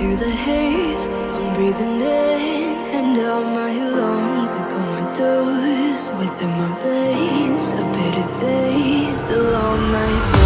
into the haze. I'm breathing in and out my lungs. It's comatose within my veins. A bitter taste along my day.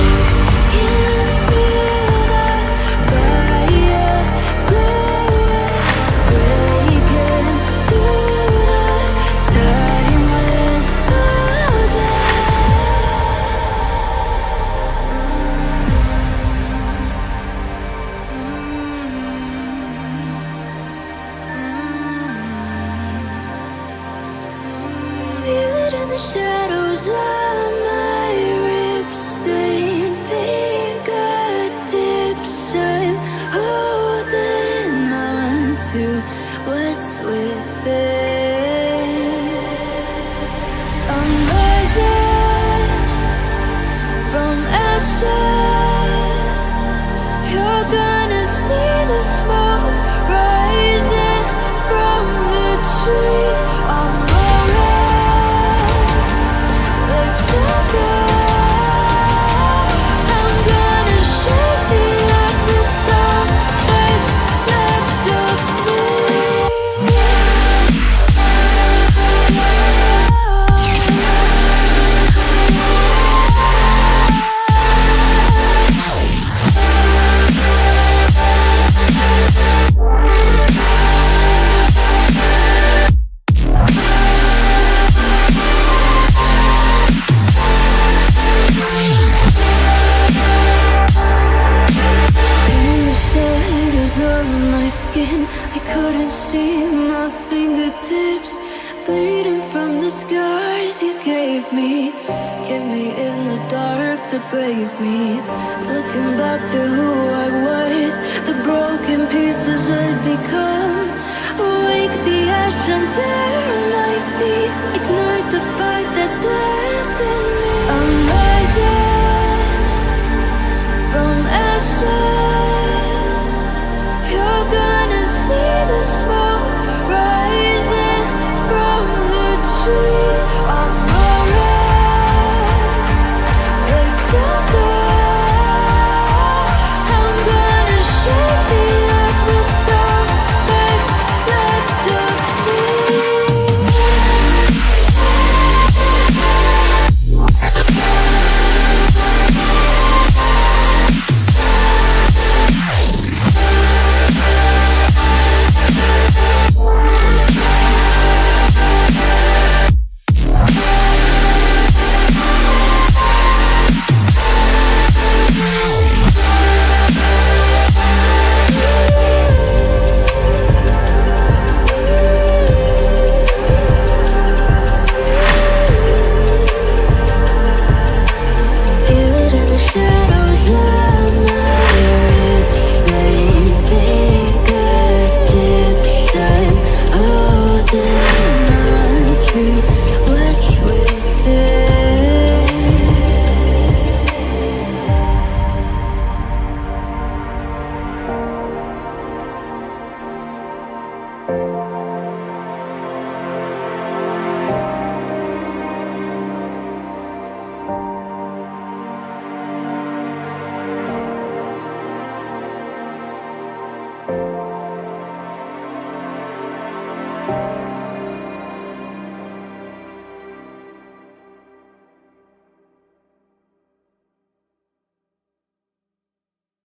Shadows of my ribs, stained. I'm holding on to what's within. I'm rising from ashes. Bleeding from the scars you gave me. Kept me in the dark to break me. Looking back to who I was, the broken pieces I'd become. Wake the ash under my feet, ignite